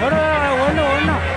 闻着味闻着闻着